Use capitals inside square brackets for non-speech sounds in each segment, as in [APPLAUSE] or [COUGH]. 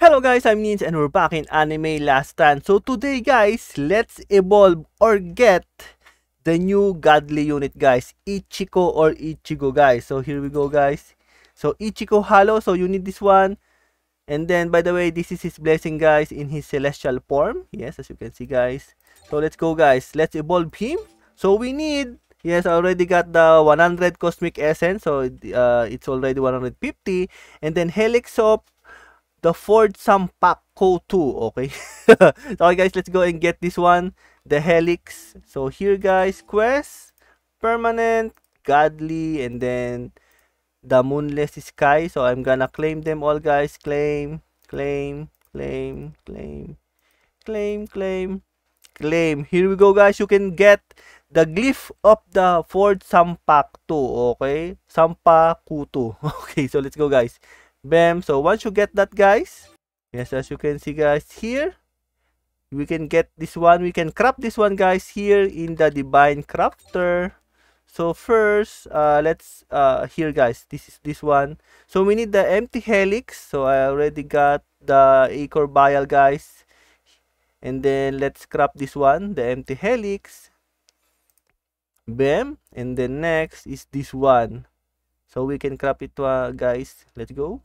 Hello guys, I'm Ninja and we're back in Anime Last Stand. So today guys, let's evolve or get the new godly unit guys. Ichiko or Ichigo guys. So here we go guys. So Ichiko Hollow, so you need this one. And then by the way, this is his blessing guys in his celestial form. Yes, as you can see guys. So let's go guys. Let's evolve him. So we need Yes, I already got the 100 Cosmic Essence, so uh, it's already 150. And then Helix of the Ford Sampaco 2. Okay. [LAUGHS] okay, guys, let's go and get this one. The Helix. So here, guys, quest, permanent, godly, and then the moonless sky. So I'm gonna claim them all, guys. Claim, claim, claim, claim, claim, claim, claim. Here we go, guys. You can get the glyph of the Ford Sampak 2. Okay. Sampaku [LAUGHS] 2. Okay, so let's go, guys. Bam. So once you get that guys, yes, as you can see guys here, we can get this one. We can craft this one guys here in the Divine Crafter. So first, uh, let's, uh, here guys, this is this one. So we need the empty helix. So I already got the Acor Vial guys. And then let's craft this one, the empty helix. Bam. And then next is this one. So we can craft it uh, guys. Let's go.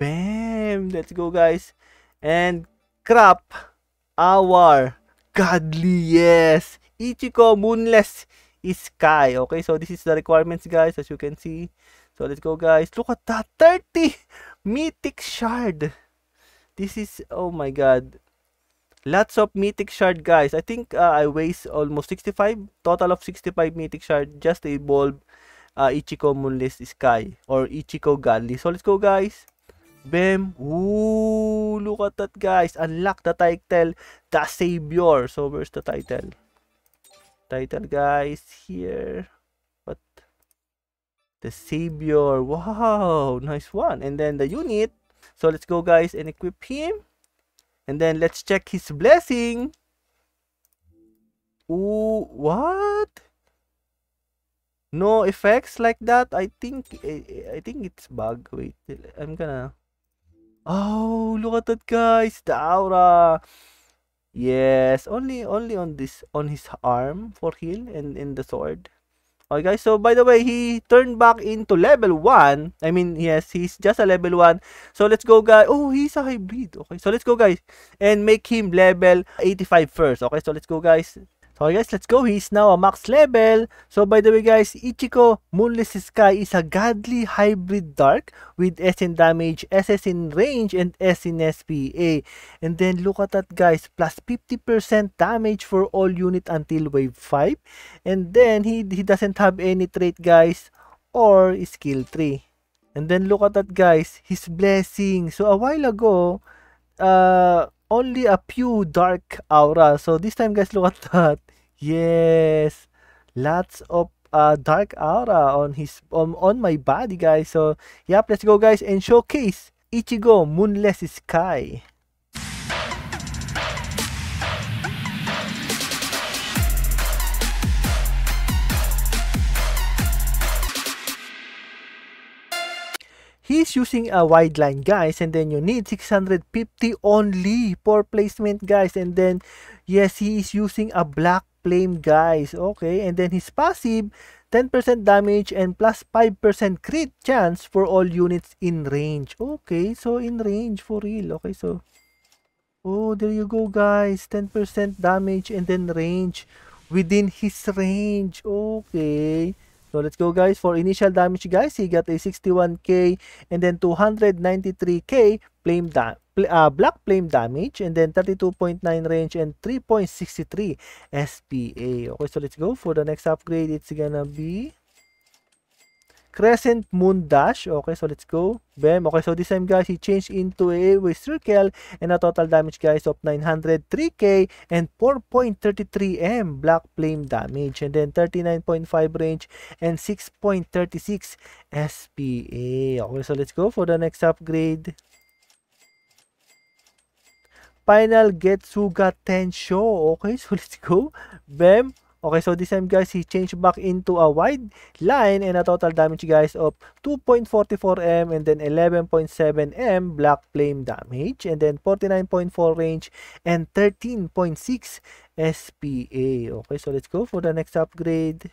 Bam! Let's go, guys. And crop our godly, yes. Ichiko Moonless is Sky. Okay, so this is the requirements, guys, as you can see. So let's go, guys. Look at that. 30 Mythic Shard. This is, oh my god. Lots of Mythic Shard, guys. I think uh, I waste almost 65. Total of 65 Mythic Shard just to evolve uh, Ichiko Moonless Sky or Ichiko Godly. So let's go, guys. Bam! Ooh, look at that guys. Unlock the title, The Savior. So where's the title? Title guys, here. What? The Savior. Wow, nice one. And then the unit. So let's go guys and equip him. And then let's check his blessing. Ooh, what? No effects like that. I think I think it's bug. Wait, I'm gonna Oh, look at that, guys. The aura. Yes, only only on this on his arm for heal and in the sword. Okay, guys. So by the way, he turned back into level 1. I mean, yes, he's just a level 1. So let's go, guys. Oh, he's a hybrid. Okay, so let's go, guys, and make him level 85 first. Okay, so let's go, guys. So guys, let's go. He's now a max level. So by the way guys, Ichiko Moonless Sky is a godly hybrid dark with S in damage, SS in range, and S in SPA. And then look at that guys, plus 50% damage for all unit until wave 5. And then he, he doesn't have any trait guys or skill tree. And then look at that guys, his blessing. So a while ago, uh, only a few dark aura. So this time guys, look at that. Yes, lots of uh, dark aura on his on, on my body, guys. So, yep, let's go, guys, and showcase Ichigo Moonless Sky. He's using a wide line guys and then you need 650 only for placement guys and then yes he is using a black flame guys okay and then his passive 10% damage and plus 5% crit chance for all units in range okay so in range for real okay so oh there you go guys 10% damage and then range within his range okay so let's go guys for initial damage guys he got a 61k and then 293k flame da uh, black flame damage and then 32.9 range and 3.63 SPA. Okay, so let's go for the next upgrade. It's gonna be Crescent Moon Dash. Okay, so let's go. Bam. Okay, so this time guys, he changed into a with circle and a total damage guys of 903k and 4.33 M black flame damage and then 39.5 range and 6.36 SPA. Okay, so let's go for the next upgrade. Final Getsuga Tensho. Okay, [LAUGHS] so let's go. Bam. Okay, so this time guys, he changed back into a wide line and a total damage guys of 2.44M and then 11.7M black flame damage and then 49.4 range and 13.6 SPA. Okay, so let's go for the next upgrade.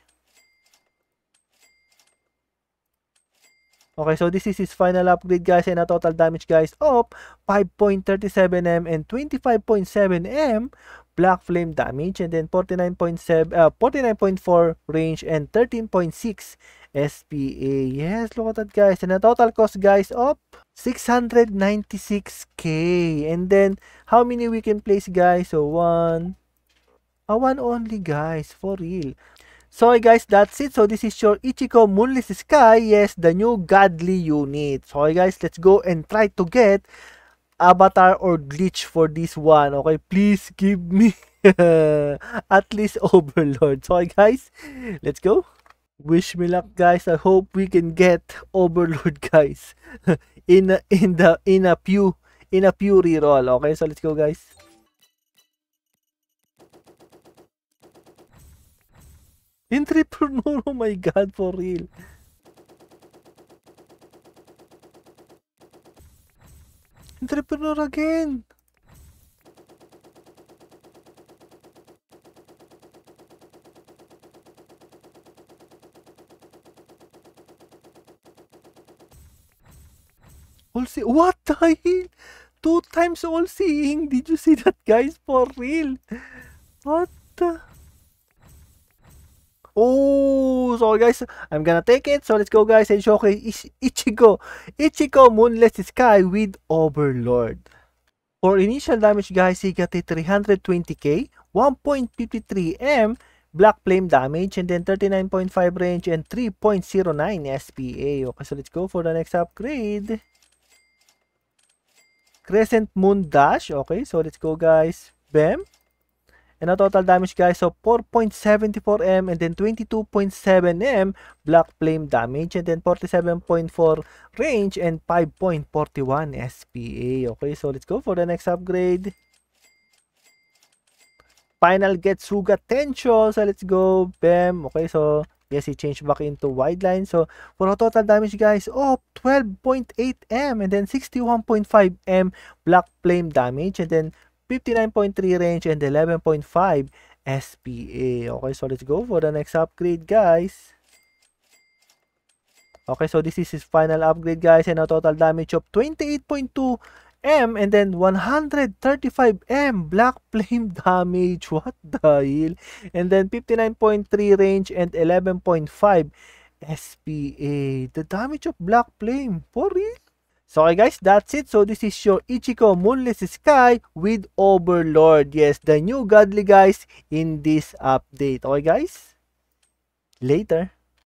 Okay, so this is his final upgrade guys and a total damage guys of 5.37M and 25.7M black flame damage and then 49.7 uh, 49.4 range and 13.6 SPA. Yes, look at that guys. And a total cost guys of 696k. And then how many we can place guys? So one a uh, one only guys for real. So guys, that's it. So this is your Ichiko Moonless Sky. Yes, the new godly unit. So guys, let's go and try to get avatar or glitch for this one. Okay, please give me [LAUGHS] at least Overlord. So guys, let's go. Wish me luck guys. I hope we can get Overlord [LAUGHS] guys in a, in the in a few in a few reroll. Okay, so let's go guys. Entrepreneur, oh my god, for real. Entrepreneur again. All see what the hell? Two times all seeing. Did you see that guys? For real? What? Oh, so guys, I'm gonna take it. So let's go guys and showcase Ichigo. Ichigo Moonless Sky with Overlord. For initial damage guys, he got a 320k, 1.53m Black Flame damage, and then 39.5 range and 3.09 SPA. Okay, so let's go for the next upgrade. Crescent Moon Dash. Okay, so let's go guys. Bam. And a total damage guys of 4.74M and then 22.7M Black Flame damage and then 47.4 range and 5.41 SPA. Okay, so let's go for the next upgrade. Final Getsuga Tencho. So let's go. Bam. Okay, so yes, he changed back into wide line. So for a total damage guys of 12.8M and then 61.5M Black Flame damage and then 59.3 range and 11.5 SPA. Okay, so let's go for the next upgrade, guys. Okay, so this is his final upgrade, guys, and a total damage of 28.2 M and then 135 M black flame [LAUGHS] damage. What the hell? And then 59.3 range and 11.5 SPA. The damage of black flame. For real? So okay guys, that's it. So this is your Ichiko Moonless Sky with Overlord. Yes, the new godly guys in this update. Okay guys? Later.